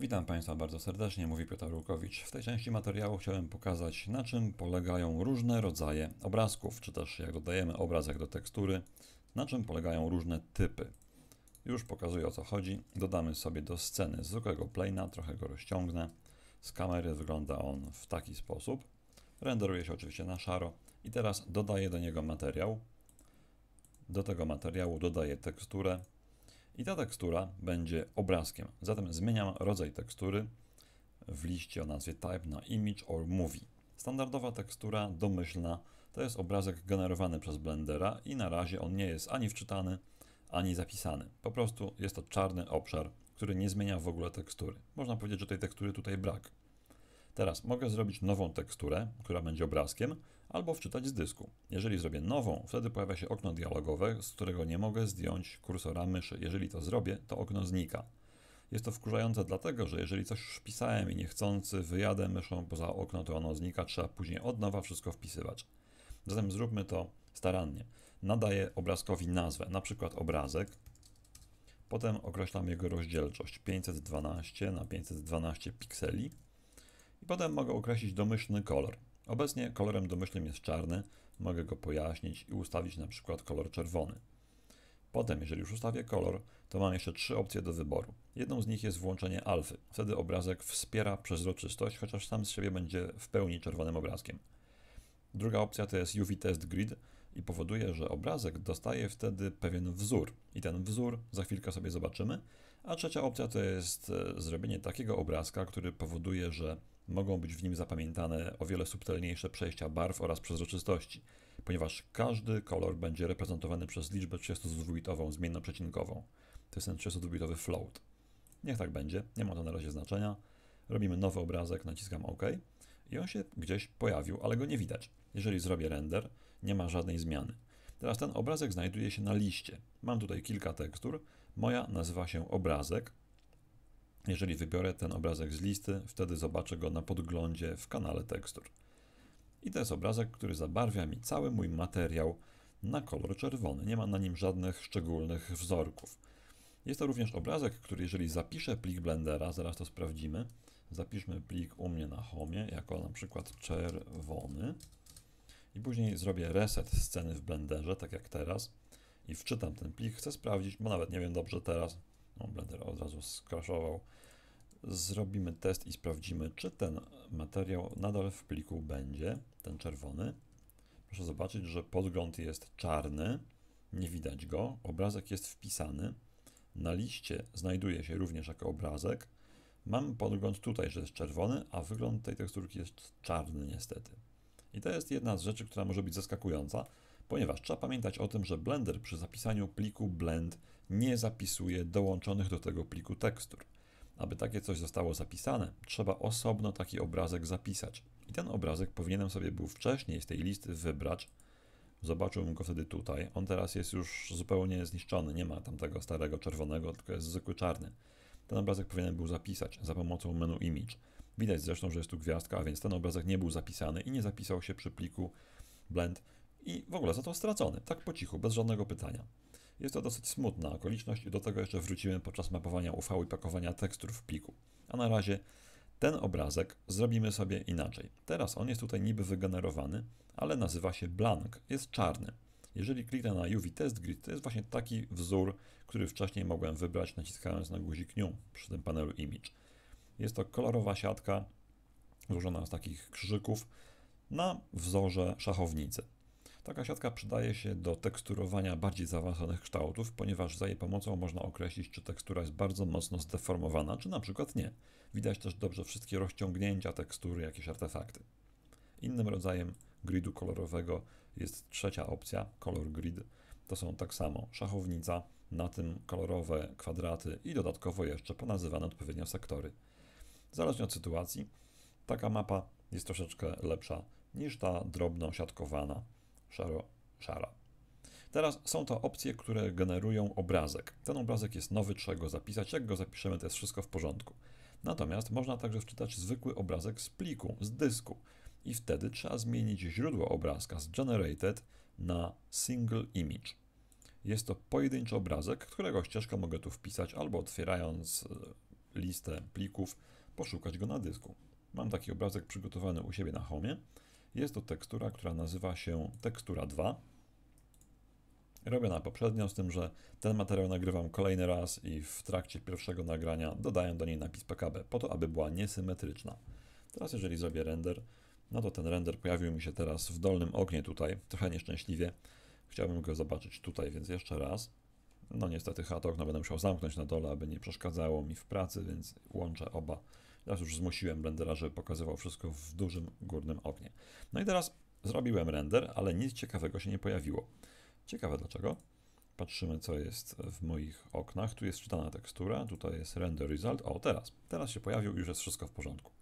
Witam Państwa bardzo serdecznie, mówi Piotr Rukowicz. W tej części materiału chciałem pokazać, na czym polegają różne rodzaje obrazków, czy też jak dodajemy obrazek do tekstury, na czym polegają różne typy. Już pokazuję o co chodzi. Dodamy sobie do sceny zwykłego plana, trochę go rozciągnę. Z kamery wygląda on w taki sposób. Renderuje się oczywiście na szaro. I teraz dodaję do niego materiał. Do tego materiału dodaję teksturę i ta tekstura będzie obrazkiem. Zatem zmieniam rodzaj tekstury w liście o nazwie type na image or movie. Standardowa tekstura domyślna to jest obrazek generowany przez Blendera i na razie on nie jest ani wczytany, ani zapisany. Po prostu jest to czarny obszar, który nie zmienia w ogóle tekstury. Można powiedzieć, że tej tekstury tutaj brak. Teraz mogę zrobić nową teksturę, która będzie obrazkiem, albo wczytać z dysku. Jeżeli zrobię nową, wtedy pojawia się okno dialogowe, z którego nie mogę zdjąć kursora myszy. Jeżeli to zrobię, to okno znika. Jest to wkurzające dlatego, że jeżeli coś już wpisałem i niechcący wyjadę myszą poza okno, to ono znika, trzeba później od nowa wszystko wpisywać. Zatem zróbmy to starannie. Nadaję obrazkowi nazwę, na przykład obrazek. Potem określam jego rozdzielczość 512 na 512 pikseli. I potem mogę określić domyślny kolor. Obecnie kolorem domyślnym jest czarny, mogę go pojaśnić i ustawić na przykład kolor czerwony. Potem, jeżeli już ustawię kolor, to mam jeszcze trzy opcje do wyboru. Jedną z nich jest włączenie alfy. Wtedy obrazek wspiera przezroczystość, chociaż sam z siebie będzie w pełni czerwonym obrazkiem. Druga opcja to jest UV Test Grid i powoduje, że obrazek dostaje wtedy pewien wzór i ten wzór za chwilkę sobie zobaczymy. A trzecia opcja to jest e, zrobienie takiego obrazka, który powoduje, że mogą być w nim zapamiętane o wiele subtelniejsze przejścia barw oraz przezroczystości, ponieważ każdy kolor będzie reprezentowany przez liczbę 32-bitową zmiennoprзecinkową. To jest ten 32-bitowy float. Niech tak będzie, nie ma to na razie znaczenia. Robimy nowy obrazek, naciskam OK i on się gdzieś pojawił, ale go nie widać. Jeżeli zrobię render, nie ma żadnej zmiany. Teraz ten obrazek znajduje się na liście. Mam tutaj kilka tekstur. Moja nazywa się obrazek. Jeżeli wybiorę ten obrazek z listy, wtedy zobaczę go na podglądzie w kanale tekstur. I to jest obrazek, który zabarwia mi cały mój materiał na kolor czerwony. Nie ma na nim żadnych szczególnych wzorków. Jest to również obrazek, który jeżeli zapiszę plik Blendera, zaraz to sprawdzimy, zapiszmy plik u mnie na home jako na przykład czerwony i później zrobię reset sceny w Blenderze, tak jak teraz i wczytam ten plik, chcę sprawdzić, bo nawet nie wiem dobrze teraz, no Blender od razu skraszował, zrobimy test i sprawdzimy, czy ten materiał nadal w pliku będzie, ten czerwony. Proszę zobaczyć, że podgląd jest czarny, nie widać go, obrazek jest wpisany, na liście znajduje się również jako obrazek, Mam podgląd tutaj, że jest czerwony, a wygląd tej teksturki jest czarny niestety. I to jest jedna z rzeczy, która może być zaskakująca, ponieważ trzeba pamiętać o tym, że Blender przy zapisaniu pliku blend nie zapisuje dołączonych do tego pliku tekstur. Aby takie coś zostało zapisane, trzeba osobno taki obrazek zapisać. I ten obrazek powinienem sobie był wcześniej z tej listy wybrać. Zobaczyłbym go wtedy tutaj. On teraz jest już zupełnie zniszczony, nie ma tam tego starego czerwonego, tylko jest zwykły czarny. Ten obrazek powinien był zapisać za pomocą menu Image. Widać zresztą, że jest tu gwiazdka, a więc ten obrazek nie był zapisany i nie zapisał się przy pliku blend i w ogóle został stracony, tak po cichu, bez żadnego pytania. Jest to dosyć smutna okoliczność i do tego jeszcze wrócimy podczas mapowania UV i pakowania tekstur w pliku. A na razie ten obrazek zrobimy sobie inaczej. Teraz on jest tutaj niby wygenerowany, ale nazywa się blank, jest czarny. Jeżeli kliknę na UV Test Grid, to jest właśnie taki wzór, który wcześniej mogłem wybrać naciskając na guzik New przy tym panelu Image. Jest to kolorowa siatka złożona z takich krzyżyków na wzorze szachownicy. Taka siatka przydaje się do teksturowania bardziej zaawansowanych kształtów, ponieważ za jej pomocą można określić, czy tekstura jest bardzo mocno zdeformowana, czy na przykład nie. Widać też dobrze wszystkie rozciągnięcia tekstury, jakieś artefakty. Innym rodzajem gridu kolorowego jest trzecia opcja, color grid. To są tak samo szachownica, na tym kolorowe kwadraty i dodatkowo jeszcze ponazywane odpowiednio sektory. Zależnie od sytuacji, taka mapa jest troszeczkę lepsza niż ta drobno siatkowana, szaro-szara. Teraz są to opcje, które generują obrazek. Ten obrazek jest nowy, trzeba go zapisać. Jak go zapiszemy, to jest wszystko w porządku. Natomiast można także wczytać zwykły obrazek z pliku, z dysku i wtedy trzeba zmienić źródło obrazka z generated na single image. Jest to pojedynczy obrazek, którego ścieżkę mogę tu wpisać albo otwierając e, listę plików, poszukać go na dysku. Mam taki obrazek przygotowany u siebie na Home. Jest to tekstura, która nazywa się tekstura 2. Robię na poprzednio, z tym, że ten materiał nagrywam kolejny raz i w trakcie pierwszego nagrania dodaję do niej napis PKB, po to, aby była niesymetryczna. Teraz jeżeli zrobię render, no to ten render pojawił mi się teraz w dolnym oknie tutaj, trochę nieszczęśliwie. Chciałbym go zobaczyć tutaj, więc jeszcze raz. No niestety chat okno będę musiał zamknąć na dole, aby nie przeszkadzało mi w pracy, więc łączę oba. Teraz już zmusiłem blendera, żeby pokazywał wszystko w dużym górnym oknie. No i teraz zrobiłem render, ale nic ciekawego się nie pojawiło. Ciekawe dlaczego. Patrzymy, co jest w moich oknach. Tu jest czytana tekstura, tutaj jest render result. O, teraz. Teraz się pojawił i już jest wszystko w porządku.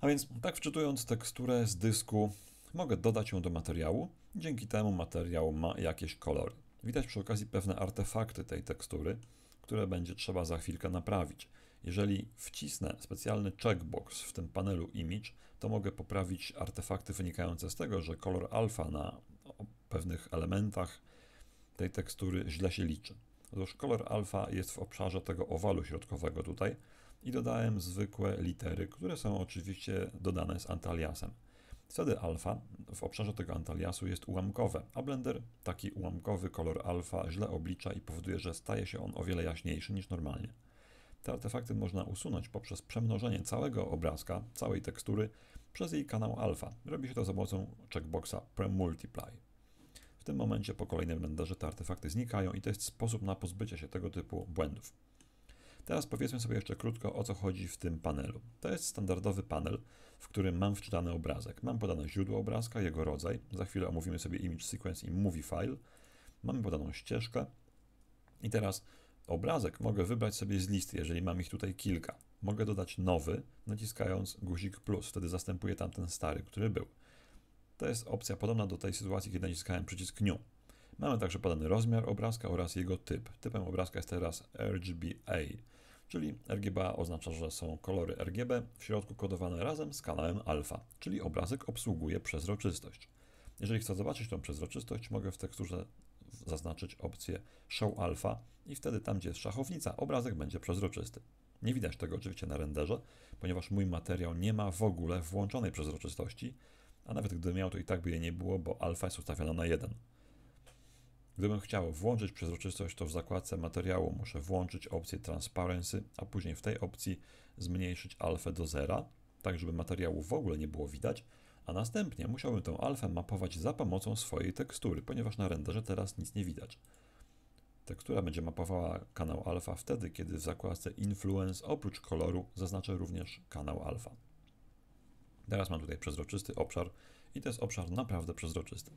A więc tak wczytując teksturę z dysku, mogę dodać ją do materiału. Dzięki temu materiał ma jakieś kolory. Widać przy okazji pewne artefakty tej tekstury, które będzie trzeba za chwilkę naprawić. Jeżeli wcisnę specjalny checkbox w tym panelu image, to mogę poprawić artefakty wynikające z tego, że kolor alfa na pewnych elementach tej tekstury źle się liczy. Otóż kolor alfa jest w obszarze tego owalu środkowego tutaj i dodałem zwykłe litery, które są oczywiście dodane z antaliasem. Wtedy alfa w obszarze tego antaliasu jest ułamkowe, a Blender taki ułamkowy kolor alfa źle oblicza i powoduje, że staje się on o wiele jaśniejszy niż normalnie. Te artefakty można usunąć poprzez przemnożenie całego obrazka, całej tekstury przez jej kanał alfa. Robi się to za pomocą checkboxa Premultiply. W tym momencie po kolejnym renderze te artefakty znikają i to jest sposób na pozbycie się tego typu błędów. Teraz powiedzmy sobie jeszcze krótko o co chodzi w tym panelu. To jest standardowy panel, w którym mam wczytany obrazek. Mam podane źródło obrazka, jego rodzaj. Za chwilę omówimy sobie image sequence i movie file. Mamy podaną ścieżkę. I teraz obrazek mogę wybrać sobie z listy, jeżeli mam ich tutaj kilka. Mogę dodać nowy, naciskając guzik plus. Wtedy zastępuję tamten stary, który był. To jest opcja podobna do tej sytuacji, kiedy naciskałem przycisk New. Mamy także podany rozmiar obrazka oraz jego typ. Typem obrazka jest teraz RGBA, czyli RGBA oznacza, że są kolory RGB w środku kodowane razem z kanałem alfa, czyli obrazek obsługuje przezroczystość. Jeżeli chcę zobaczyć tą przezroczystość, mogę w teksturze zaznaczyć opcję Show Alpha i wtedy tam, gdzie jest szachownica, obrazek będzie przezroczysty. Nie widać tego oczywiście na renderze, ponieważ mój materiał nie ma w ogóle włączonej przezroczystości, a nawet gdyby miał, to i tak by jej nie było, bo alfa jest ustawiona na 1. Gdybym chciał włączyć przezroczystość, to w zakładce materiału muszę włączyć opcję Transparency, a później w tej opcji zmniejszyć alfę do zera, tak żeby materiału w ogóle nie było widać, a następnie musiałbym tę alfę mapować za pomocą swojej tekstury, ponieważ na renderze teraz nic nie widać. Tekstura będzie mapowała kanał alfa wtedy, kiedy w zakładce Influence oprócz koloru zaznaczę również kanał alfa. Teraz mam tutaj przezroczysty obszar i to jest obszar naprawdę przezroczysty.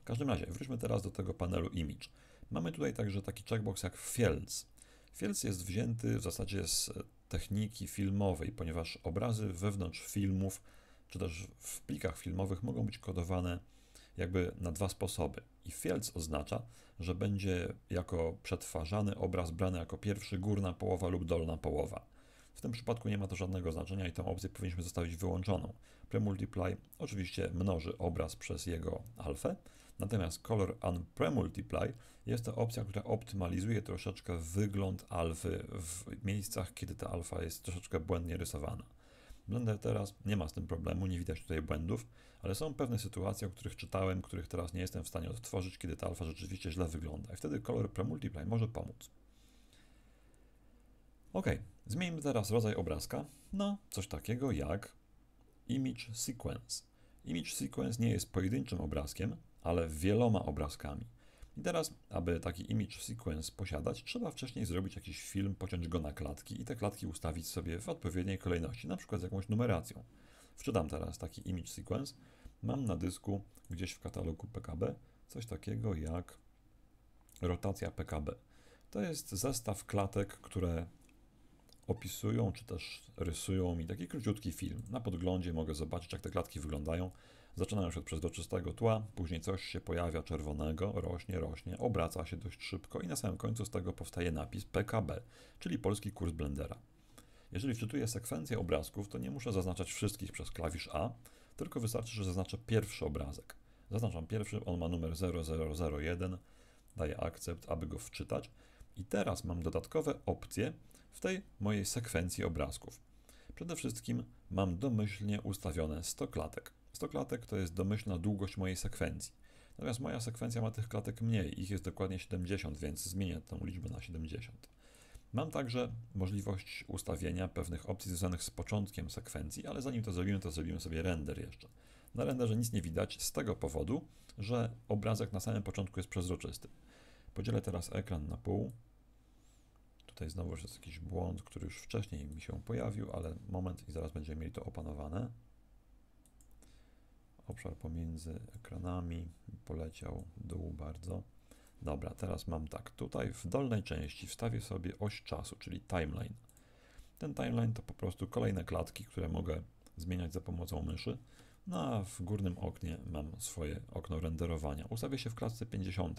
W każdym razie, wróćmy teraz do tego panelu Image. Mamy tutaj także taki checkbox jak Fields. Fields jest wzięty w zasadzie z techniki filmowej, ponieważ obrazy wewnątrz filmów, czy też w plikach filmowych mogą być kodowane jakby na dwa sposoby. I Fields oznacza, że będzie jako przetwarzany obraz brany jako pierwszy górna połowa lub dolna połowa. W tym przypadku nie ma to żadnego znaczenia i tę opcję powinniśmy zostawić wyłączoną. Premultiply oczywiście mnoży obraz przez jego alfę, natomiast Color Unpremultiply jest to opcja, która optymalizuje troszeczkę wygląd alfy w miejscach, kiedy ta alfa jest troszeczkę błędnie rysowana. Blender teraz nie ma z tym problemu, nie widać tutaj błędów, ale są pewne sytuacje, o których czytałem, których teraz nie jestem w stanie odtworzyć, kiedy ta alfa rzeczywiście źle wygląda. I wtedy Color Premultiply może pomóc. Ok, zmieńmy teraz rodzaj obrazka na coś takiego jak Image Sequence. Image Sequence nie jest pojedynczym obrazkiem, ale wieloma obrazkami. I teraz, aby taki image sequence posiadać, trzeba wcześniej zrobić jakiś film, pociąć go na klatki i te klatki ustawić sobie w odpowiedniej kolejności, na przykład z jakąś numeracją. Wczytam teraz taki image sequence. Mam na dysku gdzieś w katalogu PKB coś takiego jak rotacja PKB. To jest zestaw klatek, które opisują czy też rysują mi taki króciutki film. Na podglądzie mogę zobaczyć, jak te klatki wyglądają. Zaczynają się od przezroczystego tła, później coś się pojawia czerwonego, rośnie, rośnie, obraca się dość szybko i na samym końcu z tego powstaje napis PKB, czyli polski kurs Blendera. Jeżeli wczytuję sekwencję obrazków, to nie muszę zaznaczać wszystkich przez klawisz A, tylko wystarczy, że zaznaczę pierwszy obrazek. Zaznaczam pierwszy, on ma numer 0001, daję akcept, aby go wczytać. I teraz mam dodatkowe opcje w tej mojej sekwencji obrazków. Przede wszystkim mam domyślnie ustawione 100 klatek. 100 klatek to jest domyślna długość mojej sekwencji. Natomiast moja sekwencja ma tych klatek mniej, ich jest dokładnie 70, więc zmienię tę liczbę na 70. Mam także możliwość ustawienia pewnych opcji związanych z początkiem sekwencji, ale zanim to zrobimy, to zrobimy sobie render jeszcze. Na renderze nic nie widać z tego powodu, że obrazek na samym początku jest przezroczysty. Podzielę teraz ekran na pół. Tutaj znowu jest jakiś błąd, który już wcześniej mi się pojawił, ale moment i zaraz będziemy mieli to opanowane. Obszar pomiędzy ekranami poleciał dół bardzo. Dobra, teraz mam tak. Tutaj w dolnej części wstawię sobie oś czasu, czyli timeline. Ten timeline to po prostu kolejne klatki, które mogę zmieniać za pomocą myszy. No a w górnym oknie mam swoje okno renderowania. Ustawię się w klatce 50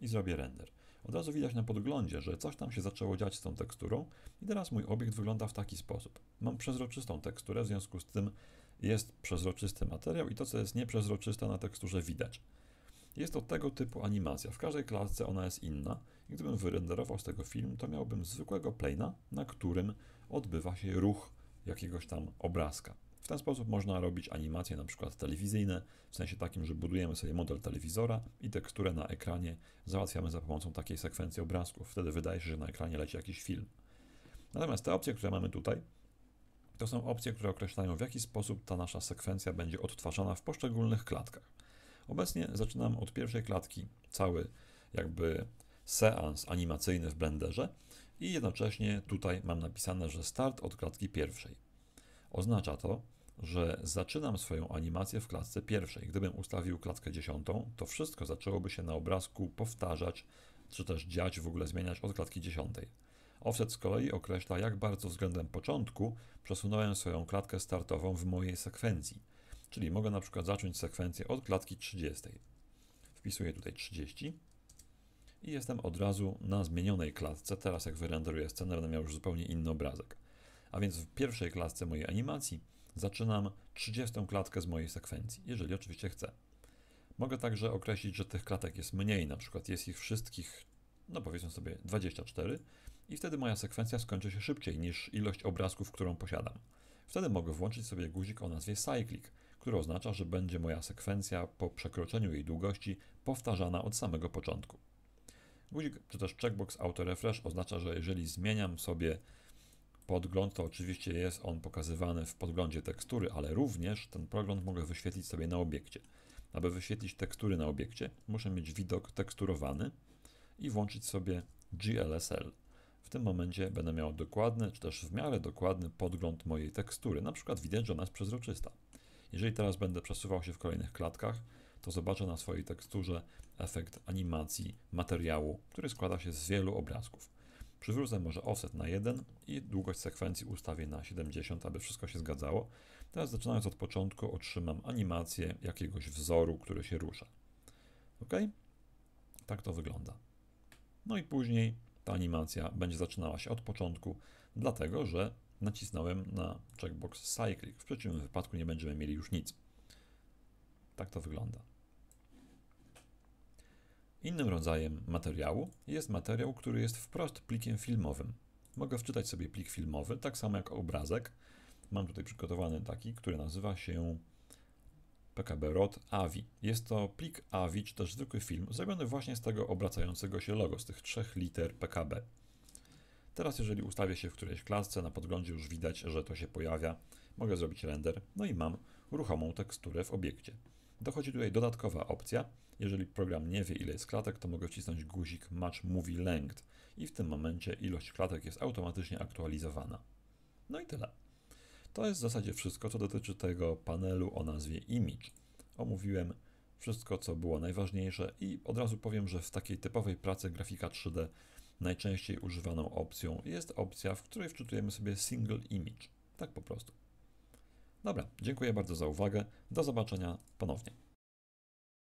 i zrobię render. Od razu widać na podglądzie, że coś tam się zaczęło dziać z tą teksturą i teraz mój obiekt wygląda w taki sposób. Mam przezroczystą teksturę, w związku z tym jest przezroczysty materiał i to, co jest nieprzezroczyste na teksturze widać. Jest to tego typu animacja. W każdej klatce ona jest inna. I gdybym wyrenderował z tego film, to miałbym zwykłego plana, na którym odbywa się ruch jakiegoś tam obrazka. W ten sposób można robić animacje na przykład telewizyjne, w sensie takim, że budujemy sobie model telewizora i teksturę na ekranie załatwiamy za pomocą takiej sekwencji obrazków. Wtedy wydaje się, że na ekranie leci jakiś film. Natomiast te opcje, które mamy tutaj, to są opcje, które określają, w jaki sposób ta nasza sekwencja będzie odtwarzana w poszczególnych klatkach. Obecnie zaczynam od pierwszej klatki cały jakby seans animacyjny w Blenderze i jednocześnie tutaj mam napisane, że start od klatki pierwszej. Oznacza to, że zaczynam swoją animację w klatce pierwszej. Gdybym ustawił klatkę dziesiątą, to wszystko zaczęłoby się na obrazku powtarzać, czy też dziać, w ogóle zmieniać od klatki dziesiątej. Offset z kolei określa, jak bardzo względem początku przesunąłem swoją klatkę startową w mojej sekwencji. Czyli mogę na przykład zacząć sekwencję od klatki 30. Wpisuję tutaj 30 i jestem od razu na zmienionej klatce. Teraz jak wyrenderuję scenę, będę miał już zupełnie inny obrazek. A więc w pierwszej klatce mojej animacji zaczynam 30 klatkę z mojej sekwencji, jeżeli oczywiście chcę. Mogę także określić, że tych klatek jest mniej, na przykład jest ich wszystkich, no powiedzmy sobie 24 i wtedy moja sekwencja skończy się szybciej niż ilość obrazków, którą posiadam. Wtedy mogę włączyć sobie guzik o nazwie Cyclic, który oznacza, że będzie moja sekwencja po przekroczeniu jej długości powtarzana od samego początku. Guzik czy też checkbox auto refresh oznacza, że jeżeli zmieniam sobie podgląd, to oczywiście jest on pokazywany w podglądzie tekstury, ale również ten podgląd mogę wyświetlić sobie na obiekcie. Aby wyświetlić tekstury na obiekcie, muszę mieć widok teksturowany i włączyć sobie GLSL. W tym momencie będę miał dokładny, czy też w miarę dokładny podgląd mojej tekstury. Na przykład widać, że ona jest przezroczysta. Jeżeli teraz będę przesuwał się w kolejnych klatkach, to zobaczę na swojej teksturze efekt animacji materiału, który składa się z wielu obrazków. Przywrócę może offset na 1 i długość sekwencji ustawię na 70, aby wszystko się zgadzało. Teraz zaczynając od początku otrzymam animację jakiegoś wzoru, który się rusza. Ok? Tak to wygląda. No i później ta animacja będzie zaczynała się od początku, dlatego że nacisnąłem na checkbox Cyclic. W przeciwnym wypadku nie będziemy mieli już nic. Tak to wygląda. Innym rodzajem materiału jest materiał, który jest wprost plikiem filmowym. Mogę wczytać sobie plik filmowy, tak samo jak obrazek. Mam tutaj przygotowany taki, który nazywa się PKB ROT AVI. Jest to plik AVI, czy też zwykły film, zrobiony właśnie z tego obracającego się logo, z tych trzech liter PKB. Teraz jeżeli ustawię się w którejś klasce, na podglądzie już widać, że to się pojawia. Mogę zrobić render, no i mam ruchomą teksturę w obiekcie. Dochodzi tutaj dodatkowa opcja. Jeżeli program nie wie ile jest klatek, to mogę wcisnąć guzik Match Movie Length i w tym momencie ilość klatek jest automatycznie aktualizowana. No i tyle. To jest w zasadzie wszystko, co dotyczy tego panelu o nazwie Image. Omówiłem wszystko, co było najważniejsze i od razu powiem, że w takiej typowej pracy grafika 3D najczęściej używaną opcją jest opcja, w której wczytujemy sobie single image. Tak po prostu. Dobra, dziękuję bardzo za uwagę. Do zobaczenia ponownie.